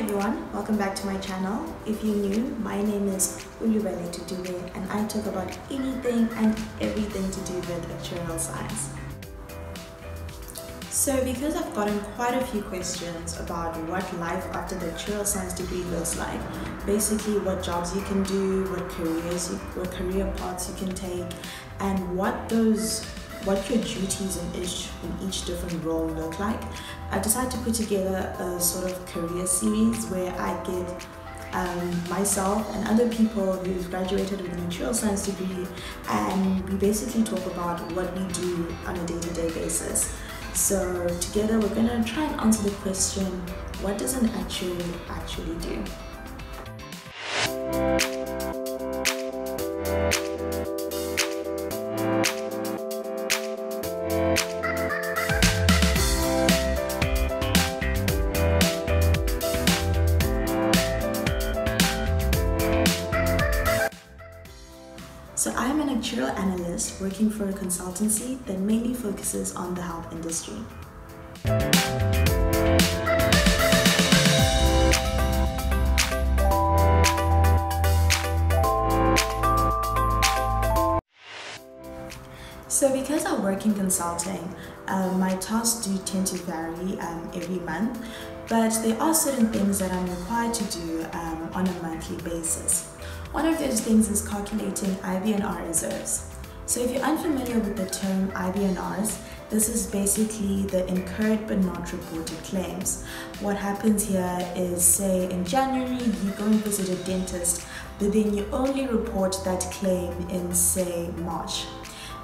everyone, welcome back to my channel. If you're new, my name is Lubalethu Dube and I talk about anything and everything to do with actuarial science. So because I've gotten quite a few questions about what life after the actuarial science degree looks like, basically what jobs you can do, what careers, you, what career paths you can take, and what those what your duties in each in each different role look like. I decided to put together a sort of career series where I get um, myself and other people who've graduated with an actuarial science degree and we basically talk about what we do on a day-to-day -day basis. So together we're going to try and answer the question, what does an actuary actually do? Analyst working for a consultancy that mainly focuses on the health industry. So because I work in consulting, um, my tasks do tend to vary um, every month, but there are certain things that I'm required to do um, on a monthly basis. One of those things is calculating IBNR reserves. So if you're unfamiliar with the term IBNRs, this is basically the incurred but not reported claims. What happens here is say in January you go and visit a dentist but then you only report that claim in say March.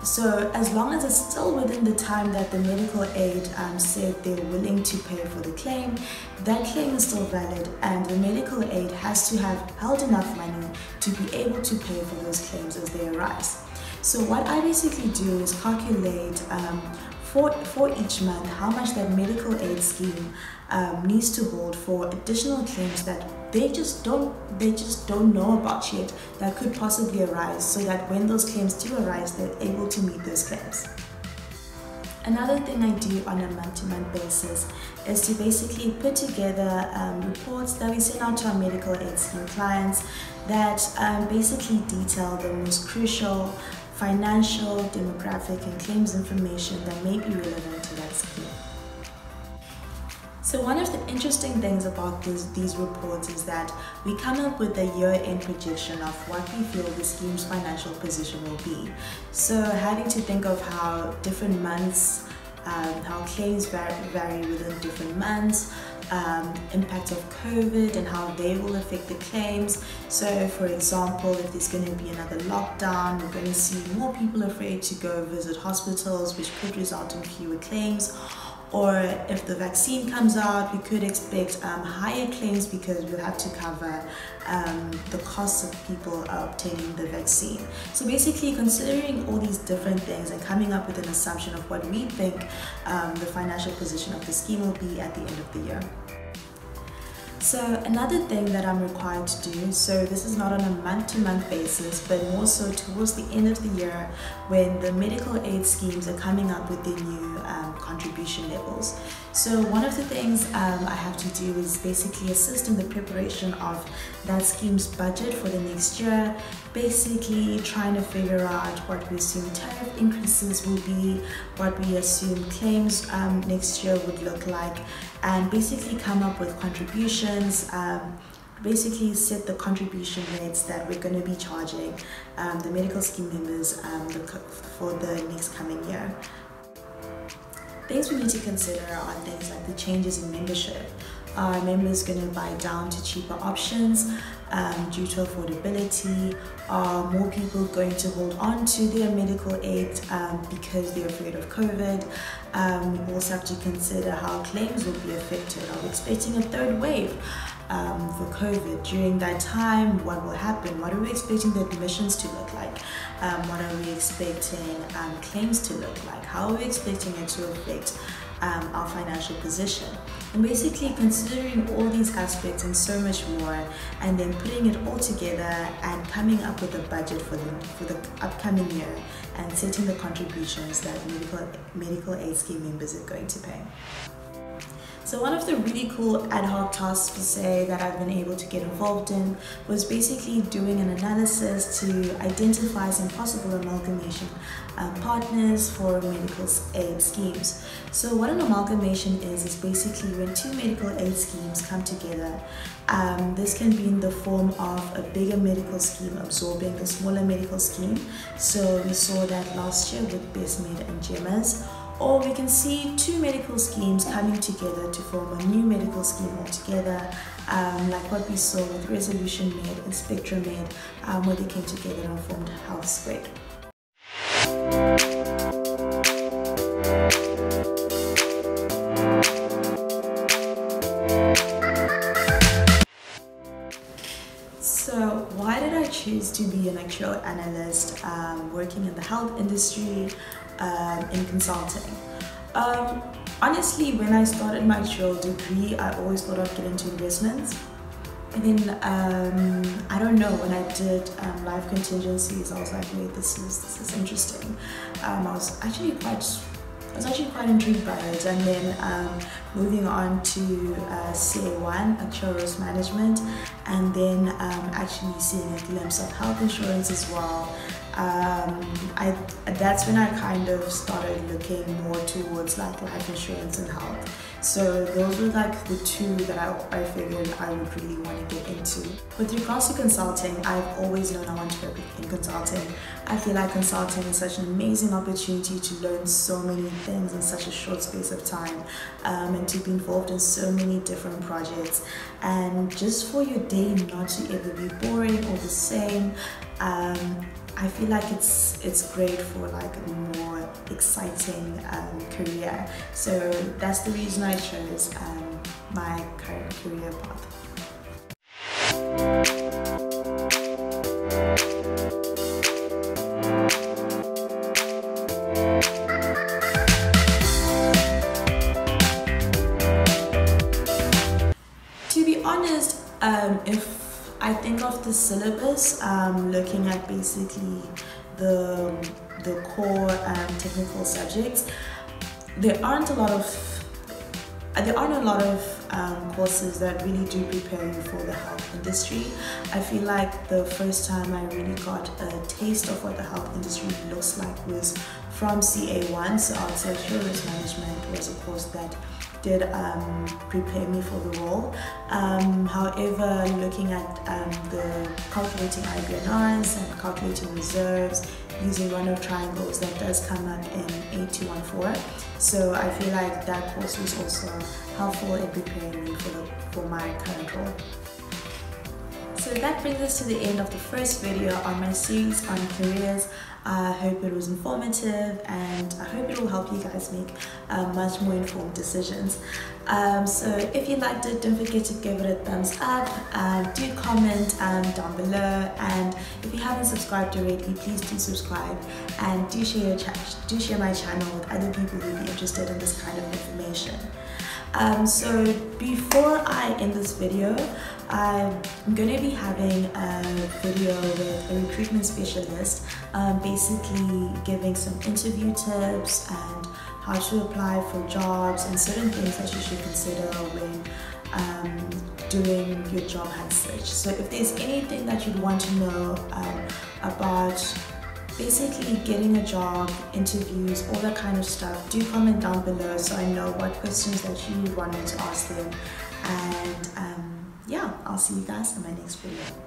So as long as it's still within the time that the medical aid um, said they're willing to pay for the claim, that claim is still valid and the medical aid has to have held enough money to be able to pay for those claims as they arise. So what I basically do is calculate um, for, for each month how much that medical aid scheme um, needs to hold for additional claims that they just don't they just don't know about yet that could possibly arise so that when those claims do arise they're able to meet those claims. Another thing I do on a month-to-month -month basis is to basically put together um, reports that we send out to our medical aid scheme clients that um, basically detail the most crucial financial, demographic, and claims information that may be relevant to that scheme. So one of the interesting things about this, these reports is that we come up with a year-end projection of what we feel the scheme's financial position will be. So having to think of how different months, um, how claims vary, within different months, um, impact of COVID and how they will affect the claims. So for example, if there's going to be another lockdown, we're going to see more people afraid to go visit hospitals, which could result in fewer claims or if the vaccine comes out, we could expect um, higher claims because we'll have to cover um, the costs of people obtaining the vaccine. So basically considering all these different things and coming up with an assumption of what we think um, the financial position of the scheme will be at the end of the year. So another thing that I'm required to do, so this is not on a month-to-month -month basis, but more so towards the end of the year when the medical aid schemes are coming up with their new um, contribution levels. So one of the things um, I have to do is basically assist in the preparation of that scheme's budget for the next year, basically trying to figure out what we assume tariff increases will be, what we assume claims um, next year would look like, and basically come up with contributions um, basically set the contribution rates that we're going to be charging um, the medical scheme members um, for the next coming year. Things we need to consider are things like the changes in membership. Are members going to buy down to cheaper options um, due to affordability? Are more people going to hold on to their medical aid um, because they're afraid of COVID? Um, we also have to consider how claims will be affected. Are we expecting a third wave? um, for COVID. During that time, what will happen? What are we expecting the admissions to look like? Um, what are we expecting um, claims to look like? How are we expecting it to affect our financial position? And basically considering all these aspects and so much more, and then putting it all together and coming up with a budget for the, for the upcoming year and setting the contributions that medical, medical aid scheme members are going to pay. So one of the really cool ad hoc tasks per se that I've been able to get involved in was basically doing an analysis to identify some possible amalgamation uh, partners for medical aid schemes. So what an amalgamation is, is basically when two medical aid schemes come together. Um, this can be in the form of a bigger medical scheme absorbing the smaller medical scheme. So we saw that last year with BestMed and GEMAS or we can see two medical schemes coming together to form a new medical scheme altogether, um, like what we saw with Resolution Med and Spectramed, um, where they came together and formed Health Squared. So why did I choose to be an actuarial analyst um, working in the health industry um, in consulting? Um, honestly, when I started my actuarial degree, I always thought I'd get into investments. And then um, I don't know when I did um, life contingencies, I was like, wait, this is this is interesting. Um, I was actually quite I was actually quite intrigued by it. And then um, moving on to uh, CA1, actuarial risk management, and then um, actually seeing a glimpse of health insurance as well um, I that's when I kind of started looking more towards like life insurance and health. So those were like the two that I, I figured I would really want to get into. With regards to consulting, I've always known I want to work in consulting. I feel like consulting is such an amazing opportunity to learn so many things in such a short space of time um, and to be involved in so many different projects. And just for your day not to ever be boring or the same, um, I feel like it's it's great for like a more exciting um, career. So that's the reason I chose um, my current career path. The syllabus, um, looking at basically the, the core um, technical subjects. There aren't a lot of there aren't a lot of um, courses that really do prepare you for the health industry. I feel like the first time I really got a taste of what the health industry looks like was from CA1, so outside risk management was a course that did um, prepare me for the role. Um, however, looking at um, the calculating IBNRs and calculating reserves using run-off triangles, that does come up in 8214. So I feel like that course was also helpful in preparing me for, the, for my current role. So that brings us to the end of the first video on my series on careers. I hope it was informative and I hope it will help you guys make uh, much more informed decisions. Um, so if you liked it, don't forget to give it a thumbs up, and do comment um, down below and if you haven't subscribed already, please do subscribe and do share, do share my channel with other people who would be interested in this kind of information. Um, so before I end this video, I'm going to be having a video with a recruitment specialist, um, basically giving some interview tips and how to apply for jobs and certain things that you should consider when um, doing your job hunt search. So if there's anything that you'd want to know um, about basically getting a job, interviews, all that kind of stuff, do comment down below so I know what questions that you want me to ask them. And um, yeah, I'll see you guys in my next video.